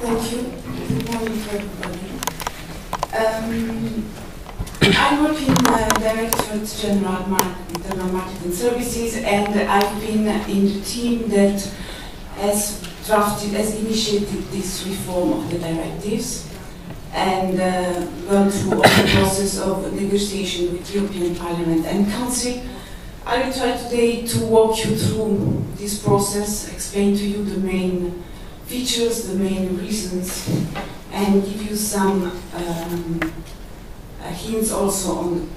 Thank you. Good morning everybody. Um, I work in uh, Directorate General Internal Marketing Services and I've been in the team that has drafted, has initiated this reform of the directives and uh, gone through all the process of negotiation with European Parliament and Council. I will try today to walk you through this process, explain to you the main features, the main reasons, and give you some um, uh, hints also on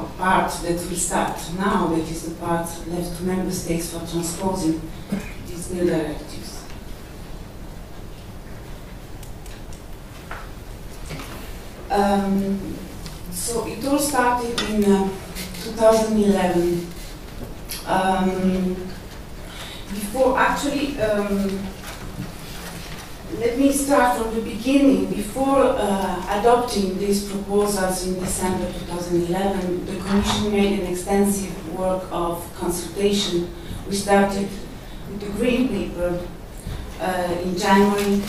the part that will start now, that is the part left to member states for transposing these new directives. Um, so it all started in uh, 2011. Um, before, actually, um, let me start from the beginning. Before uh, adopting these proposals in December 2011, the Commission made an extensive work of consultation. We started with the Green Paper uh, in January.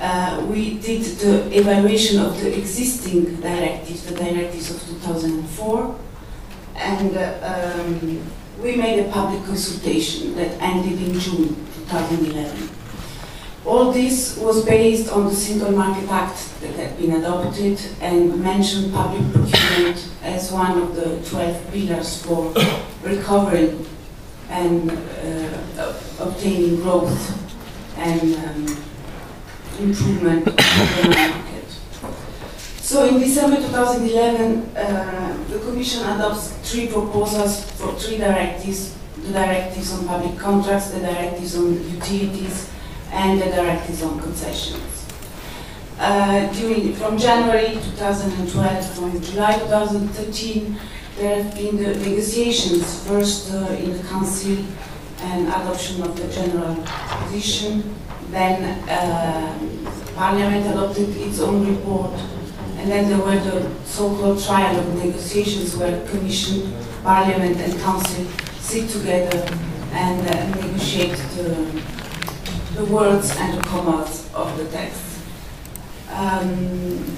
Uh, we did the evaluation of the existing directives, the directives of 2004, and uh, um, we made a public consultation that ended in June 2011. All this was based on the Single Market Act that had been adopted and mentioned public procurement as one of the 12 pillars for recovering and uh, obtaining growth and um, improvement of the market. So in December 2011, uh, the Commission adopts three proposals for three directives, the directives on public contracts, the directives on utilities, and the directives on concessions. Uh, during, from January 2012 to July 2013, there have been the negotiations, first uh, in the Council and adoption of the general position, then uh, Parliament adopted its own report, and then there were the so-called trialogue negotiations where Commission, Parliament and Council sit together and uh, negotiate the the words and the commas of the text. Um,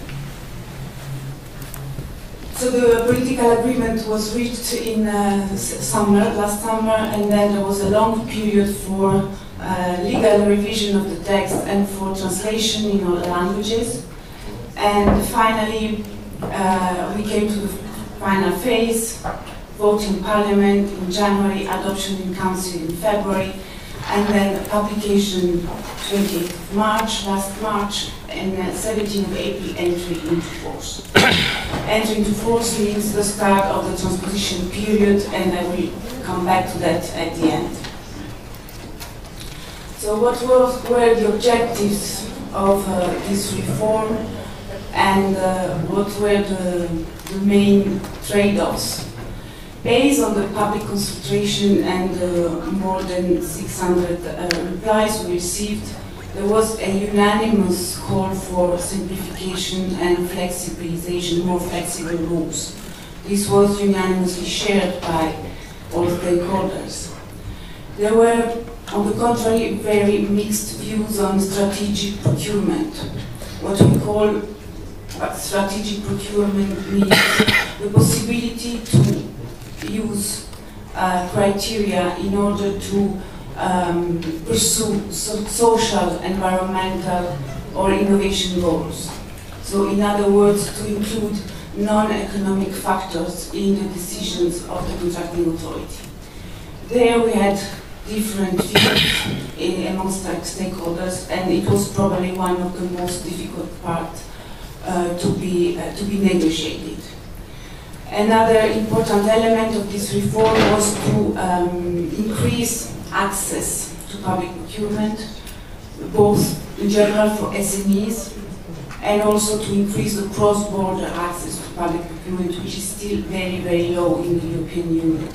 so the political agreement was reached in uh, summer, last summer, and then there was a long period for uh, legal revision of the text and for translation in all languages. And finally, uh, we came to the final phase, vote in Parliament in January, adoption in Council in February, and then publication 20th March, last March, and uh, 17th of April entry into force. entry into force means the start of the transposition period, and I will come back to that at the end. So what was, were the objectives of uh, this reform, and uh, what were the, the main trade-offs Based on the public consultation and uh, more than 600 uh, replies we received, there was a unanimous call for simplification and flexibilization, more flexible rules. This was unanimously shared by all stakeholders. There were, on the contrary, very mixed views on strategic procurement. What we call strategic procurement means the possibility to use uh, criteria in order to um, pursue so social, environmental, or innovation goals. So in other words, to include non-economic factors in the decisions of the contracting authority. There we had different views amongst stakeholders, and it was probably one of the most difficult parts uh, to, be, uh, to be negotiated. Another important element of this reform was to um, increase access to public procurement, both in general for SMEs and also to increase the cross-border access to public procurement, which is still very, very low in the European Union.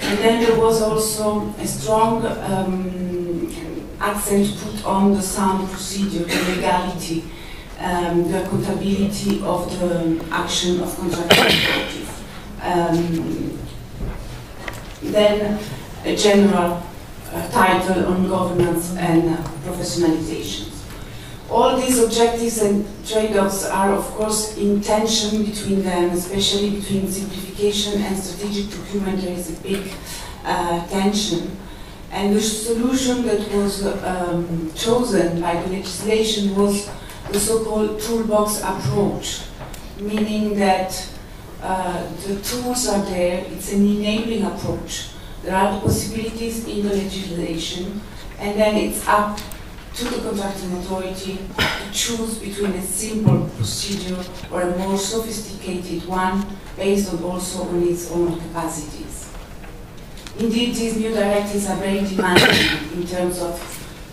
And then there was also a strong um, accent put on the sound procedure, the legality, um, the accountability of the action of contracting authorities. Um, then a general uh, title on governance and professionalization. All these objectives and trade-offs are of course in tension between them, especially between simplification and strategic procurement there is a big uh, tension. And the solution that was um, chosen by the legislation was the so-called toolbox approach, meaning that uh, the tools are there, it's an enabling approach. There are the possibilities in the legislation, and then it's up to the contracting authority to choose between a simple procedure or a more sophisticated one based on also on its own capacities. Indeed, these new directives are very demanding in terms of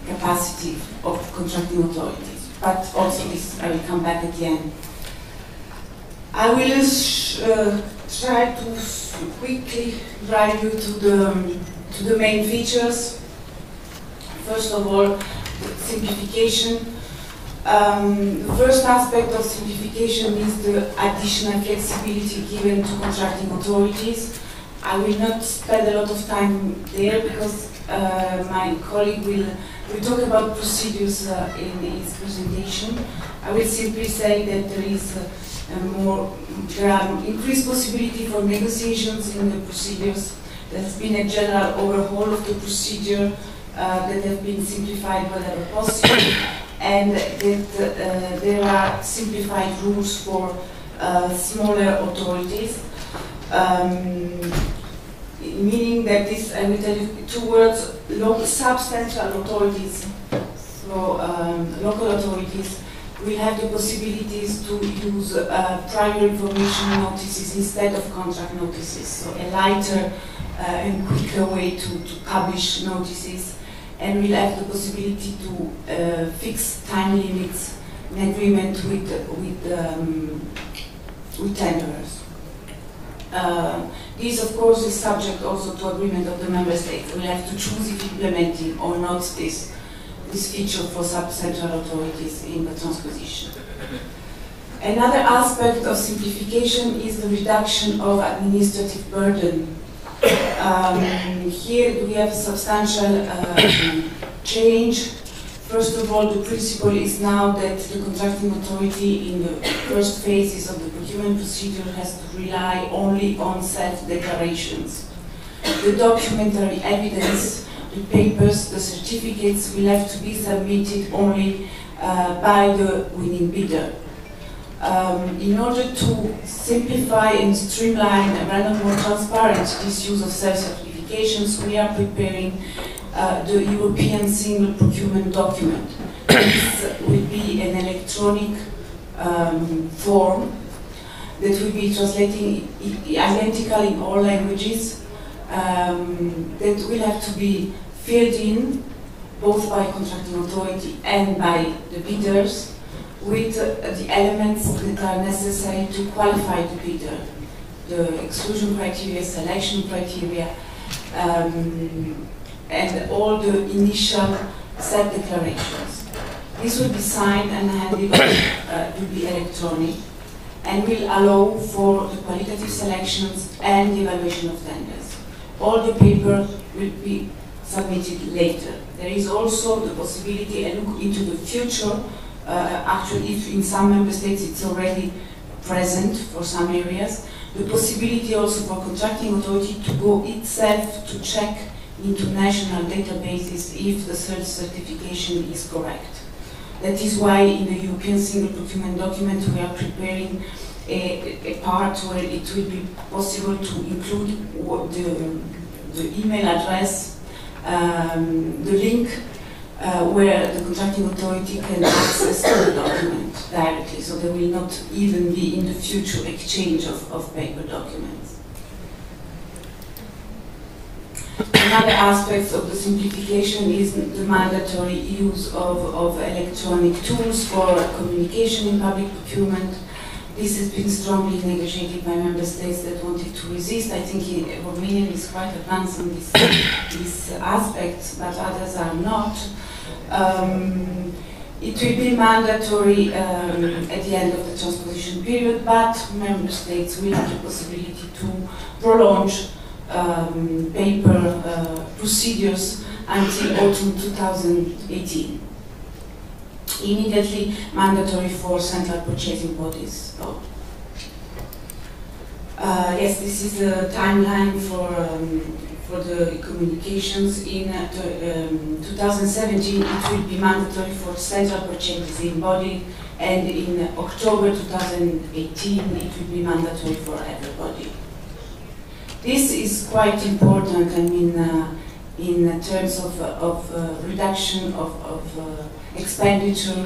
capacity of contracting authorities, but also this I will come back at the end. I will uh, try to quickly drive you to the, to the main features. First of all, simplification. Um, the first aspect of simplification is the additional flexibility given to contracting authorities. I will not spend a lot of time there because uh, my colleague will, will talk about procedures uh, in his presentation. I will simply say that there is a more, there are increased possibility for negotiations in the procedures. There has been a general overhaul of the procedure uh, that have been simplified wherever possible, and that uh, there are simplified rules for uh, smaller authorities. Um, meaning that this, I will local sub-central authorities, so um, local authorities will have the possibilities to use uh, information notices instead of contract notices, so a lighter uh, and quicker way to, to publish notices and we'll have the possibility to uh, fix time limits in agreement with, with, um, with tenderers. This, of course, is subject also to agreement of the member states. We'll have to choose if implementing or not this, this feature for sub-central authorities in the transposition. Another aspect of simplification is the reduction of administrative burden um, here we have a substantial uh, change. First of all, the principle is now that the contracting authority in the first phases of the procurement procedure has to rely only on self-declarations. The documentary evidence, the papers, the certificates will have to be submitted only uh, by the winning bidder. Um, in order to simplify and streamline and render more transparent this use of self-certifications, we are preparing uh, the European Single Procurement Document. this will be an electronic um, form that will be translating identical in all languages um, that will have to be filled in both by contracting authority and by the bidders with uh, the elements that are necessary to qualify the bidder, the exclusion criteria, selection criteria, um, and all the initial self-declarations. This will be signed and handed uh, be electronic and will allow for the qualitative selections and evaluation of tenders. All the paper will be submitted later. There is also the possibility, a look into the future uh, actually if in some member states it's already present for some areas, the possibility also for contracting authority to go itself to check into national databases if the self-certification is correct. That is why in the European Single Procurement Document we are preparing a, a part where it will be possible to include the, the email address, um, the link uh, where the contracting authority can access the document directly, so there will not even be in the future exchange of, of paper documents. Another aspect of the simplification is the mandatory use of, of electronic tools for communication in public procurement. this has been strongly negotiated by member states that wanted to resist. I think Romania is quite advanced on this, this aspect, but others are not. Um, it will be mandatory um, at the end of the transposition period, but member states will have the possibility to prolong um, paper uh, procedures until autumn 2018. Immediately mandatory for central purchasing bodies. Oh. Uh, yes, this is the timeline for um, for the communications. In uh, um, 2017, it will be mandatory for central purchasing body, and in October 2018, it will be mandatory for everybody. This is quite important, I mean, uh, in terms of, uh, of uh, reduction of, of uh, expenditure,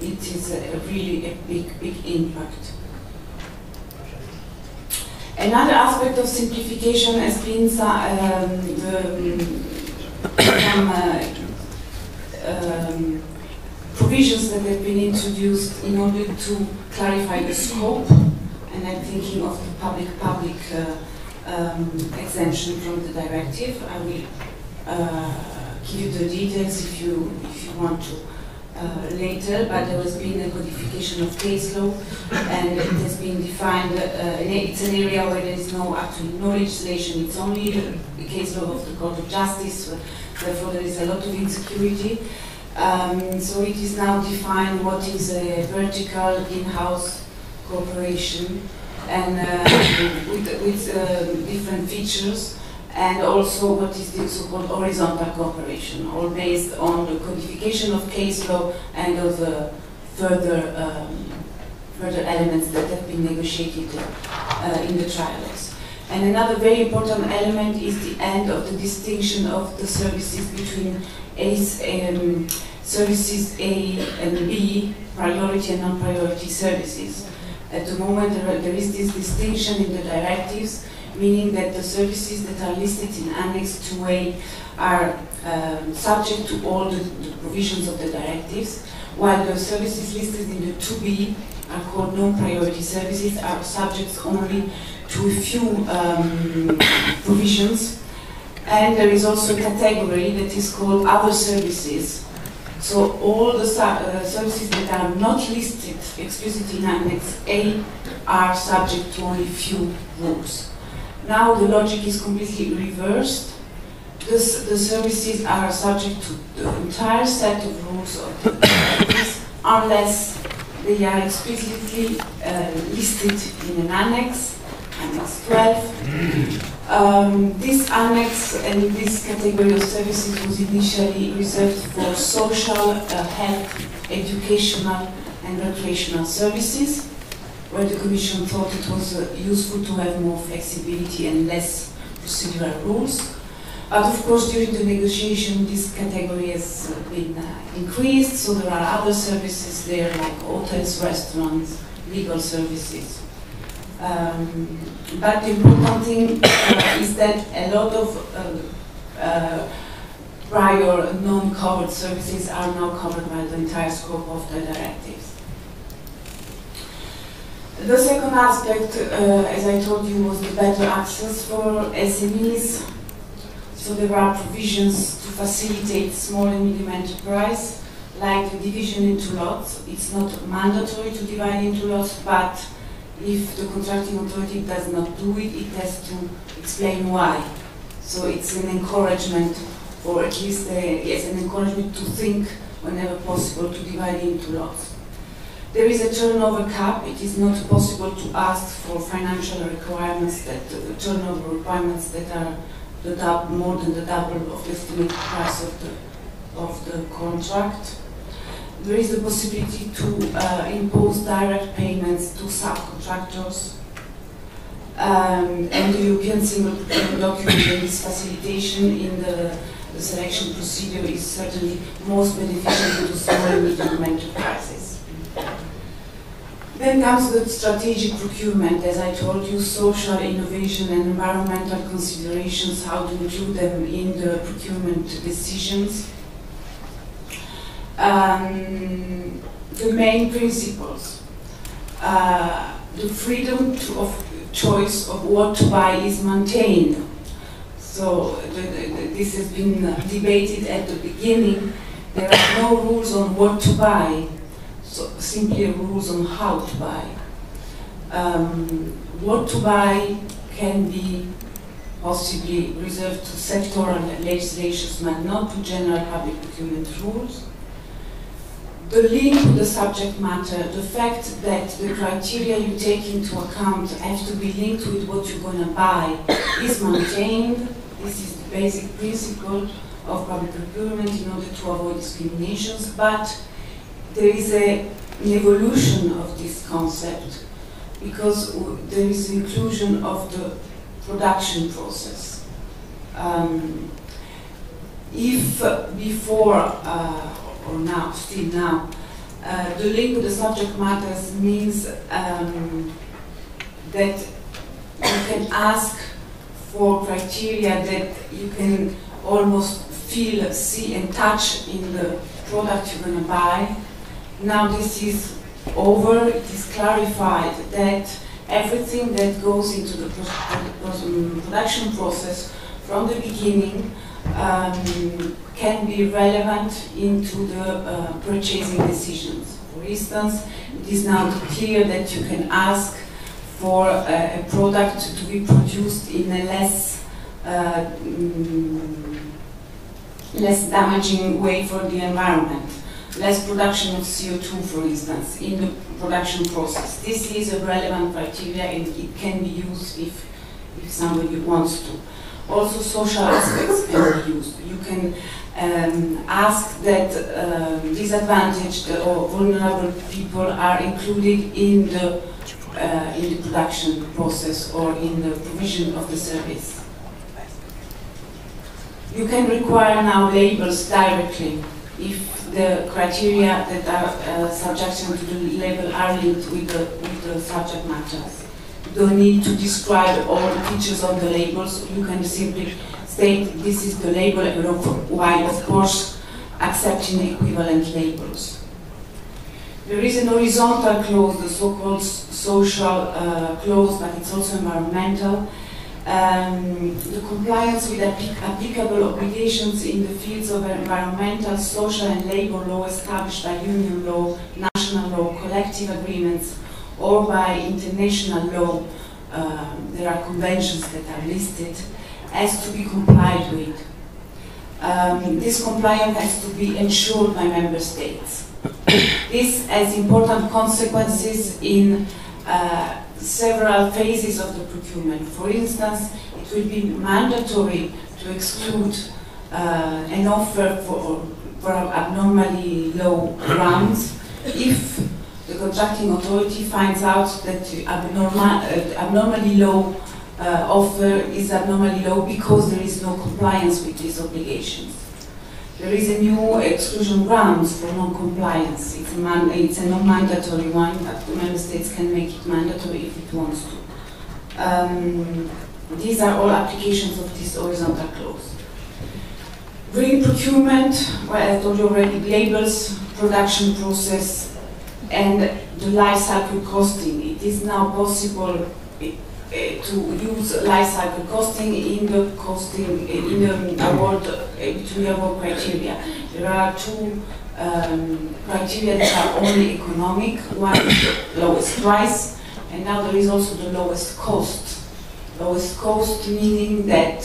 it is a, really a big, big impact. Another aspect of simplification has been um, the, some uh, um, provisions that have been introduced in order to clarify the scope, and I'm thinking of the public-public um, exemption from the directive. I will uh, give you the details if you if you want to. Uh, later, but there has been a codification of case law, and it has been defined. Uh, it's an area where there is no actually no legislation. It's only the case law of the Court of Justice. Therefore, there is a lot of insecurity. Um, so it is now defined what is a vertical in-house cooperation and uh, with, with uh, different features, and also what is the so-called horizontal cooperation, all based on the codification of case law and of the further um, further elements that have been negotiated uh, in the trialogues. And another very important element is the end of the distinction of the services between A's, um, services A and B, priority and non-priority services. At the moment, there, is this distinction in the directives, meaning that the services that are listed in Annex 2A are um, subject to all the, the, provisions of the directives, while the services listed in the 2B are called non-priority services, are subject only to a few um, provisions. And there is also a category that is called other services, so all the uh, services that are not listed explicitly in Annex A are subject to only few rules. Now the logic is completely reversed. This, the services are subject to the entire set of rules unless they are explicitly uh, listed in an annex, Annex 12, um, this annex and this category of services was initially reserved for social, uh, health, educational and recreational services, where the Commission thought it was uh, useful to have more flexibility and less procedural rules. But of course, during the negotiation, this category has been uh, increased, so there are other services there like hotels, restaurants, legal services. Um, but the important thing uh, is that a lot of uh, uh, prior non-covered services are now covered by the entire scope of the directives. The second aspect, uh, as I told you, was the better access for SMEs. So there are provisions to facilitate small and medium enterprise, like the division into lots. It's not mandatory to divide into lots, but if the contracting authority does not do it, it has to explain why. So it's an encouragement, or at least a, yes, an encouragement to think whenever possible to divide into lots. There is a turnover cap. It is not possible to ask for financial requirements that uh, turnover requirements that are the double, more than the double of the estimated price of the of the contract there is the possibility to uh, impose direct payments to subcontractors. Um, and the European Single Document and its facilitation in the, the, selection procedure is certainly most beneficial to small and medium enterprises. Then comes the strategic procurement, as I told you, social innovation and environmental considerations, how to include them in the procurement decisions um, the main principles. Uh, the freedom to, of choice of what to buy is maintained. So the, the, this has been debated at the beginning. There are no rules on what to buy, so simply rules on how to buy. Um, what to buy can be possibly reserved to sectoral legislations, but not to general public procurement rules. The link to the subject matter, the fact that the criteria you take into account have to be linked with what you're going to buy is maintained. This is the basic principle of public procurement in order to avoid discriminations, but there is a, an evolution of this concept because there is inclusion of the production process. Um, if uh, before uh, or now, still now, uh, the link with the subject matters means um, that you can ask for criteria that you can almost feel, see, and touch in the product you're going to buy. Now this is over, it is clarified that everything that goes into the production process from the beginning um, can be relevant into the uh, purchasing decisions. For instance, it is now clear that you can ask for a, a product to be produced in a less uh, mm, less damaging way for the environment less production of CO2, for instance, in the production process. This is a relevant criteria and it can be used if, if somebody wants to. Also, social aspects can be used. You can um, ask that um, disadvantaged or vulnerable people are included in the, uh, in the production process or in the provision of the service. You can require now labels directly if the criteria that are uh, subjection to the label are linked with the, with the subject matters. Don't need to describe all the features of the labels. You can simply state this is the label while of course accepting equivalent labels. There is an horizontal clause, the so-called social uh, clause, but it's also environmental, um, the compliance with applic applicable obligations in the fields of environmental, social and labor law established by union law, national law, collective agreements, or by international law, um, there are conventions that are listed, has to be complied with. Um, this compliance has to be ensured by member states. this has important consequences in uh, several phases of the procurement. For instance, it will be mandatory to exclude uh, an offer for, for abnormally low grounds if the contracting authority finds out that abnormal, uh, abnormally low uh, offer is abnormally low because there is no compliance with these obligations. There is a new exclusion grounds for non-compliance. It's, it's, a non-mandatory one, but the member states can make it mandatory if it wants to. Um, these are all applications of this horizontal clause. Green procurement, well, I told you already, labels, production process, and the life cycle costing. It is now possible uh, to use life cycle costing in the costing in the award between award criteria. There are two um, criteria that are only economic. One lowest price, and now there is also the lowest cost. Lowest cost meaning that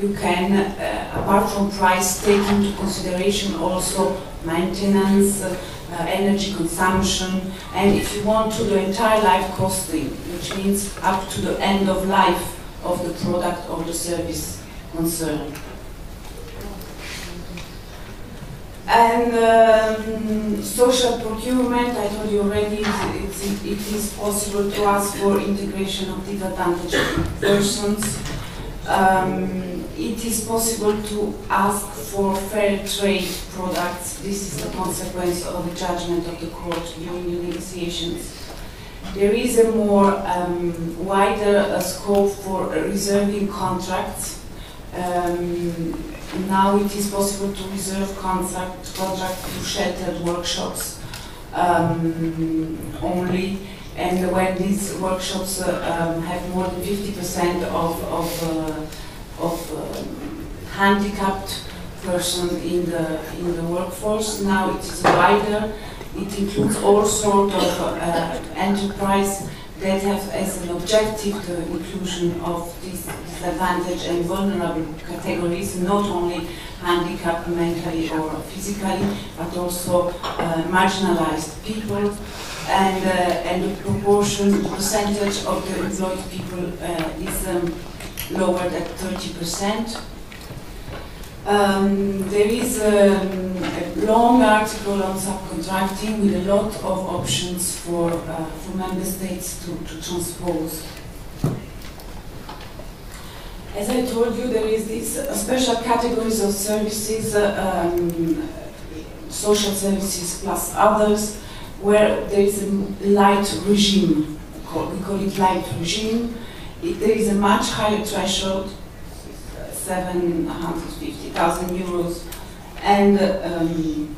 you can, uh, apart from price, take into consideration also maintenance, uh, energy consumption, and if you want to the entire life costing, which means up to the end of life of the product or the service concerned. And um, social procurement, I told you already, it's, it is possible to ask for integration of disadvantaged persons. Um, it is possible to ask for fair trade products. This is the consequence of the judgment of the court during the negotiations. There is a more um, wider uh, scope for reserving contracts. Um, now it is possible to reserve contract, contract to sheltered workshops um, only and when these workshops uh, um, have more than 50% of, of, uh, handicapped person in the, in the workforce. Now it is wider. It includes all sort of uh, enterprise that have as an objective the inclusion of these disadvantaged and vulnerable categories, not only handicapped mentally or physically, but also uh, marginalized people. And, uh, and the proportion, the percentage of the employed people uh, is um, lowered at 30 percent. Um, there is um, a long article on subcontracting with a lot of options for, uh, for member states to, to transpose. As I told you, there is these uh, special categories of services, uh, um, social services plus others, where there is a light regime. We call it light regime. It, there is a much higher threshold 750,000 euros. And um,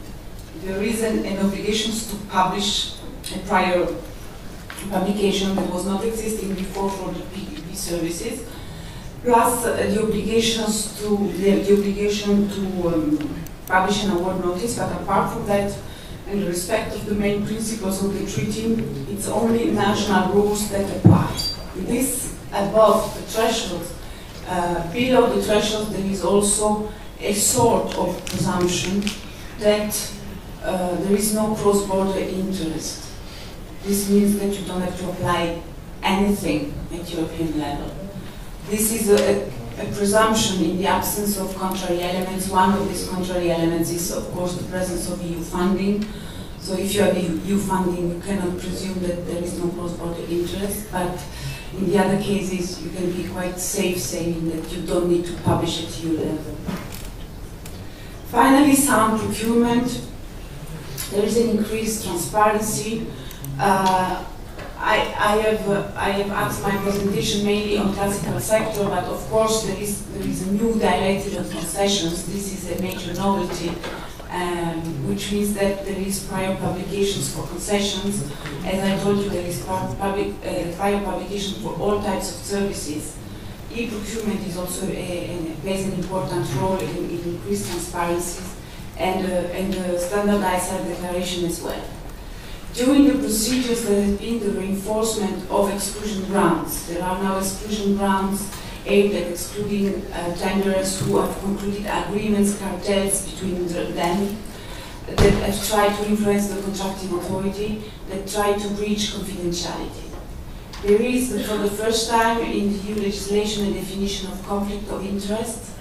there is an, an obligation to publish a prior publication that was not existing before for the PPP services, plus uh, the obligations to the, the obligation to um, publish an award notice. But apart from that, in respect of the main principles of the treaty, it's only national rules that apply. This above the threshold uh, below the threshold, there is also a sort of presumption that uh, there is no cross-border interest. This means that you don't have to apply anything at European level. This is a, a, presumption in the absence of contrary elements. One of these contrary elements is, of course, the presence of EU funding. So if you have EU funding, you cannot presume that there is no cross-border interest. But in the other cases, you can be quite safe saying that you don't need to publish at EU level. Finally, sound procurement. There is an increased transparency. Uh, I, I, have, uh, I have asked my presentation mainly on classical sector, but of course there is, there is a new directive on concessions. This is a major novelty um, which means that there is prior publications for concessions. As I told you, there is public, uh, prior publication for all types of services. E-procurement is also a, a, plays an important role in, in increased transparency and, uh, and the standardized declaration as well. During the procedures, there has been the reinforcement of exclusion grounds. There are now exclusion grounds aimed at excluding uh, tenderers who have concluded agreements, cartels between them that have tried to influence the contracting authority, that try to breach confidentiality. There is, for the first time in the EU legislation, a definition of conflict of interest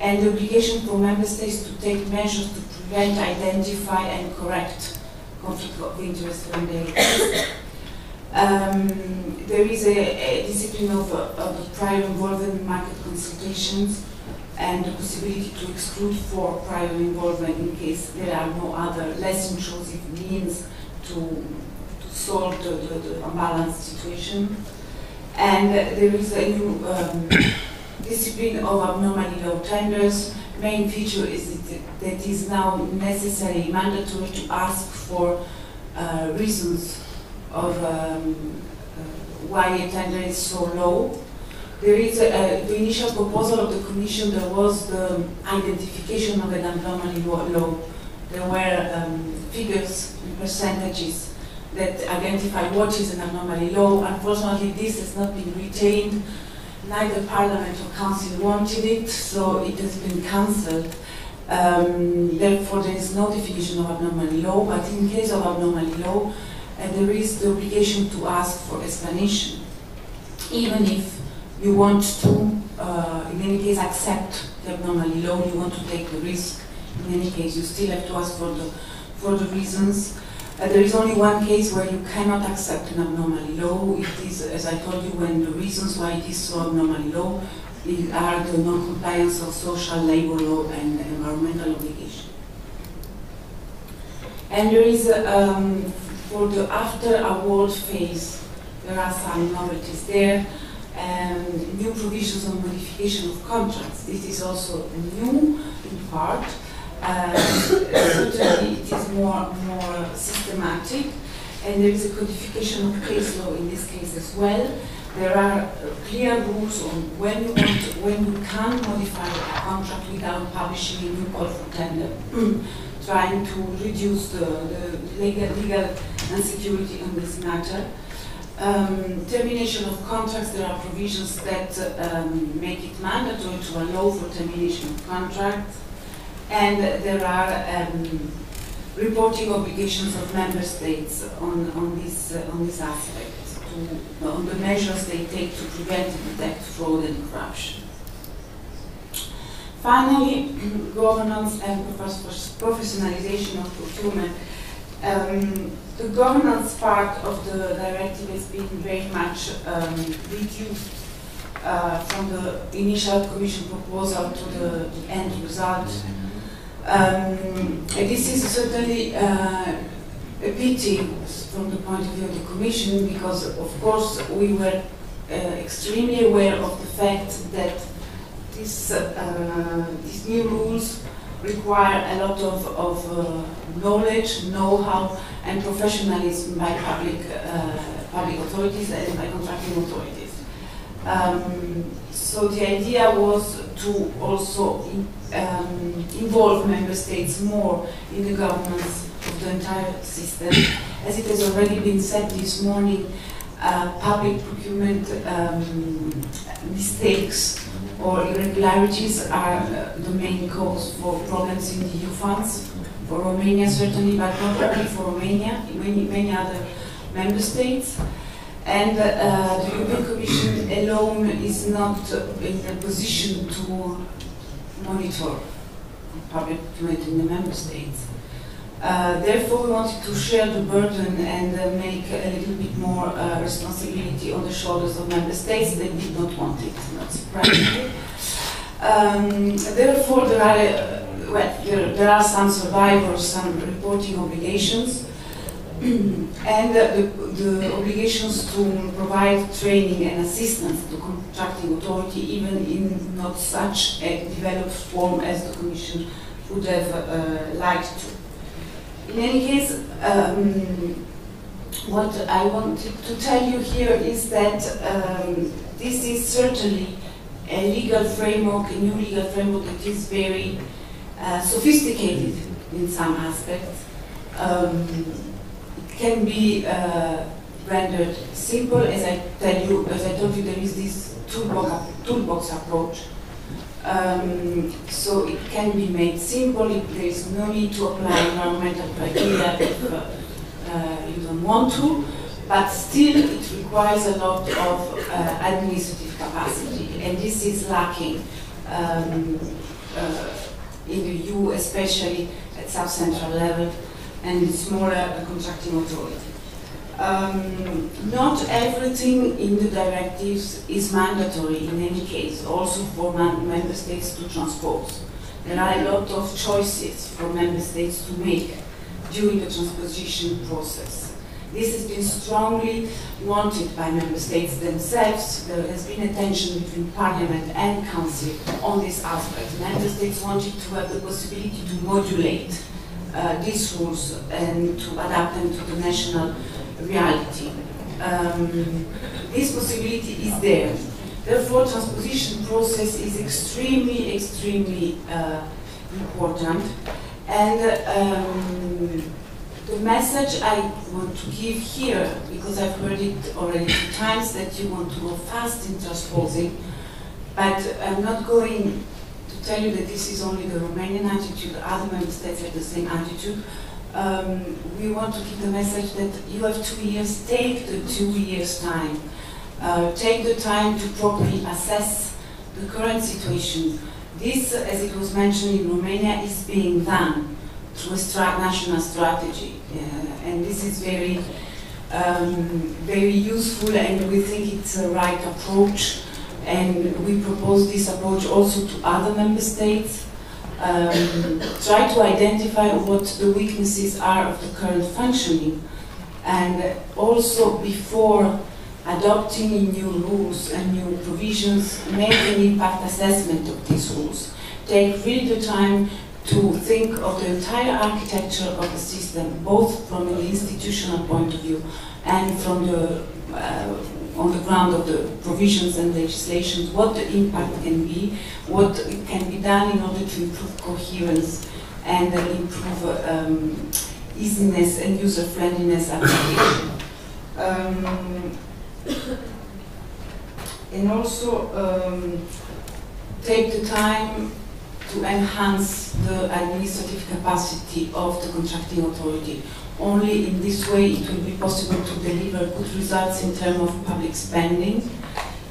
and the obligation for member states to take measures to prevent, identify, and correct conflict of interest when they exist. Um, there is a, a discipline of, of, prior involvement in market consultations and the possibility to exclude for prior involvement in case there are no other less intrusive means to, to solve the, the, the unbalanced situation. And there is a new um, discipline of abnormally low tenders. Main feature is that it is now necessary, mandatory to ask for uh, reasons of um, uh, why a tender is so low. There is a, a, the initial proposal of the Commission, there was the identification of an abnormally low. There were um, figures and percentages that identify what is an abnormally low. Unfortunately, this has not been retained. Neither Parliament or Council wanted it, so it has been cancelled. Um, therefore, there is no definition of abnormally low, but in case of abnormally low, and there is the obligation to ask for explanation, even if you want to, uh, in any case, accept the abnormally low, you want to take the risk. In any case, you still have to ask for the, for the reasons. Uh, there is only one case where you cannot accept an abnormally low. It is, as I told you, when the reasons why it is so abnormally low are the non-compliance of social, labor law, and environmental obligation. And there is um, for the after award phase, there are some novelties there. And new provisions on modification of contracts. This is also new in part. Uh, certainly it is more, more systematic. and there is a codification of case law in this case as well. There are clear rules on when you want to, when you can modify a contract without publishing a new call for tender, trying to reduce the, the legal, legal insecurity on this matter. Um, termination of contracts, there are provisions that um, make it mandatory to allow for termination of contracts. And there are um, reporting obligations of member states on, on, this, uh, on this aspect, to, on the measures they take to prevent and detect fraud and corruption. Finally, governance and professionalization of procurement. Um, the governance part of the directive has been very much um, reduced uh, from the initial commission proposal to the, the end result. Um, this is certainly uh, a pity from the point of view of the Commission because, of course, we were uh, extremely aware of the fact that this, uh, these new rules require a lot of, of uh, knowledge, know-how, and professionalism by public, uh, public authorities and by contracting authorities. Um, so the idea was to also in, um, involve member states more in the governance of the entire system. As it has already been said this morning, uh, public procurement um, mistakes or irregularities are uh, the main cause for problems in the EU funds, for Romania certainly, but not only for Romania, many, many other member states. And uh, the European Commission alone is not in a position to monitor public procurement in the member states. Uh, therefore, we wanted to share the burden and uh, make a little bit more uh, responsibility on the shoulders of member states. They did not want it, not surprisingly. Um, therefore, there are, uh, well, there, there, are some survivors, some reporting obligations, and the, the, obligations to provide training and assistance to contracting authority, even in not such a developed form as the Commission would have uh, liked to. In any case, um, what I wanted to tell you here is that um, this is certainly a legal framework, a new legal framework that is very uh, sophisticated in some aspects. Um, it can be uh, rendered simple, as I tell you, as I told you, there is this toolbox, toolbox approach um, so it can be made simple. It, there is no need to apply environmental criteria if uh, uh, you don't want to, but still it requires a lot of uh, administrative capacity, and this is lacking um, in the EU, especially at sub-central level and smaller contracting authority. Um, not everything in the directives is mandatory in any case, also for member states to transpose. There are a lot of choices for member states to make during the transposition process. This has been strongly wanted by member states themselves. There has been a tension between Parliament and Council on this aspect. Member states wanted to have the possibility to modulate uh, these rules and to adapt them to the national reality. Um, this possibility is there. Therefore, transposition process is extremely, extremely uh, important. And um, the message I want to give here, because I've heard it already two times, that you want to go fast in transposing, but I'm not going to tell you that this is only the Romanian attitude, other member states have the same attitude um, we want to give the message that you have two years, take the two years time. Uh, take the time to properly assess the current situation. This, as it was mentioned in Romania, is being done through a national strategy. And this is very, um, very useful and we think it's a right approach. And we propose this approach also to other member states um, try to identify what the weaknesses are of the current functioning and also before adopting new rules and new provisions, make an impact assessment of these rules. Take really the time to think of the entire architecture of the system, both from an institutional point of view and from the uh, on the ground of the provisions and legislations, what the impact can be, what can be done in order to improve coherence and uh, improve um, easiness and user-friendliness application. Um, and also um, take the time to enhance the administrative capacity of the contracting authority. Only in this way it will be possible to deliver good results in terms of public spending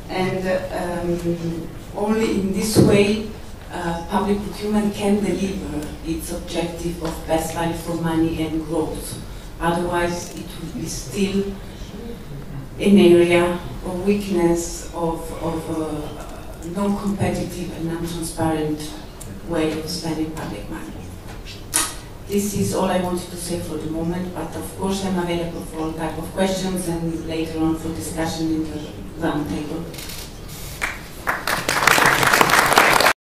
and um, only in this way uh, public procurement can deliver its objective of best value for money and growth. Otherwise it will be still an area of weakness of, of uh, non-competitive and non-transparent way of spending public money. This is all I wanted to say for the moment, but of course I'm available for all type of questions and later on for discussion in the round table.